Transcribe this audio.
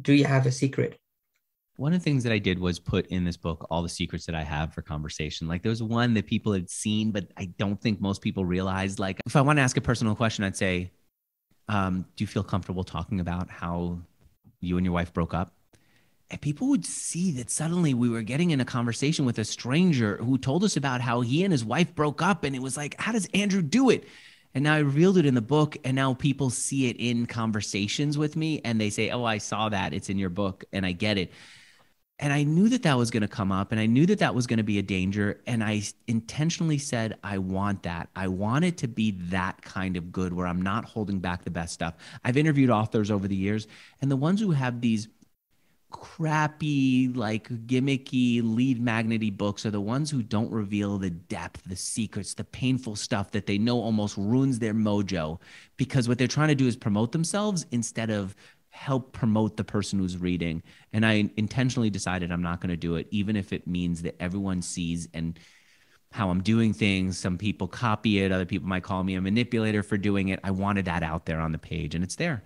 do you have a secret? One of the things that I did was put in this book all the secrets that I have for conversation. Like there was one that people had seen, but I don't think most people realized. Like if I want to ask a personal question, I'd say, um, "Do you feel comfortable talking about how you and your wife broke up?" And people would see that suddenly we were getting in a conversation with a stranger who told us about how he and his wife broke up, and it was like, "How does Andrew do it?" And now I revealed it in the book, and now people see it in conversations with me, and they say, "Oh, I saw that. It's in your book, and I get it." And I knew that that was going to come up, and I knew that that was going to be a danger. And I intentionally said, "I want that. I want it to be that kind of good, where I'm not holding back the best stuff." I've interviewed authors over the years, and the ones who have these crappy, like gimmicky, lead magnety books are the ones who don't reveal the depth, the secrets, the painful stuff that they know almost ruins their mojo because what they're trying to do is promote themselves instead of help promote the person who's reading. And I intentionally decided I'm not going to do it, even if it means that everyone sees and how I'm doing things. Some people copy it. Other people might call me a manipulator for doing it. I wanted that out there on the page, and it's there.